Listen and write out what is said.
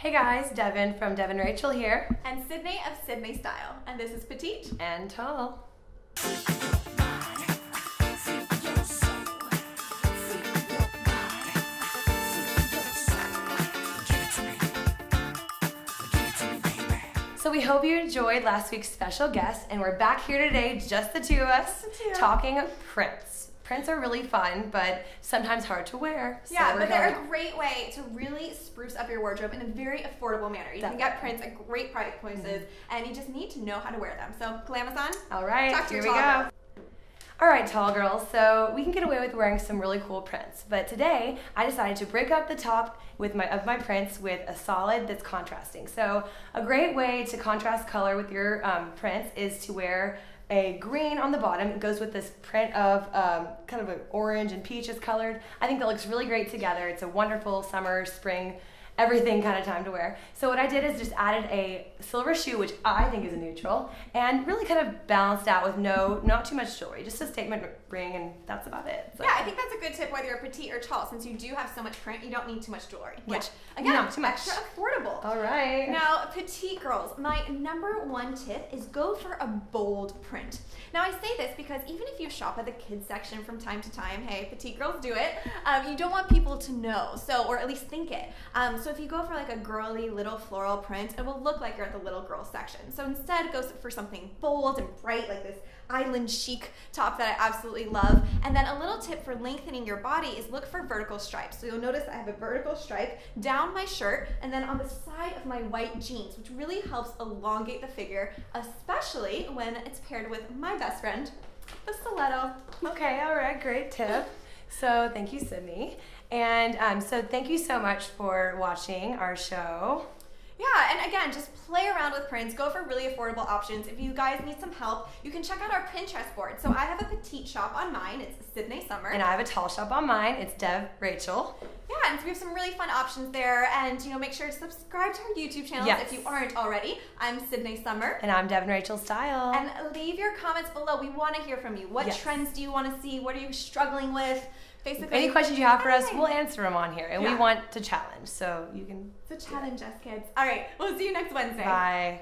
Hey guys, Devon from Devon Rachel here. And Sydne of Sydne Style. And this is Petite. And tall. So we hope you enjoyed last week's special guest, and we're back here today, just the two of us, two. talking prints. Prints are really fun, but sometimes hard to wear. so yeah, but they're a great way to really spruce up your wardrobe in a very affordable manner. You can get prints at great price points, and you just need to know how to wear them. So, Glamazon, All right, talk to here your we go. girl. All right, tall girls. So we can get away with wearing some really cool prints, but today I decided to break up the top with my of my prints with a solid that's contrasting. So a great way to contrast color with your um, prints is to wear a green on the bottom. It goes with this print of um, kind of an orange and peaches colored. I think that looks really great together. It's a wonderful summer, spring everything kind of time to wear. So what I did is just added a silver shoe, which I think is a neutral, and really kind of balanced out with no, not too much jewelry, just a statement ring, and that's about it. So, Yeah, I think that's a good tip whether you're petite or tall. Since you do have so much print, you don't need too much jewelry. Yeah. Which, again, Not too much. extra affordable. All right. Now, petite girls, my number one tip is go for a bold print. Now, I say this because even if you shop at the kids section from time to time, hey, petite girls do it. Um, you don't want people to know, so or at least think it. Um, so if you go for like a girly little floral print, it will look like you're at the little girl section. So instead, go for something bold and bright, like this island chic top that I absolutely love. And then a little tip for lengthening your body is look for vertical stripes. So you'll notice I have a vertical stripe down my shirt and then on the side of my white jeans, which really helps elongate the figure, especially when it's paired with my best friend, the stiletto. Okay, all right, great tip. So thank you, Sydne. And um, so thank you so much for watching our show. Yeah, and again, just play around with prints. Go for really affordable options. If you guys need some help, you can check out our Pinterest board. So I have a petite shop on mine. It's Sydne Summer. And I have a tall shop on mine. It's Dev Rachel. Yeah, and so we have some really fun options there. And you know, make sure to subscribe to our YouTube channel Yes. if you aren't already. I'm Sydne Summer. And I'm Devon Rachel Style. And leave your comments below. We want to hear from you. What Yes. trends do you want to see? What are you struggling with? Basically, Any questions you have for us, we'll answer them on here. And we want to challenge, so you can. It's a challenge us, kids. All right, we'll see you next Wednesday. Bye.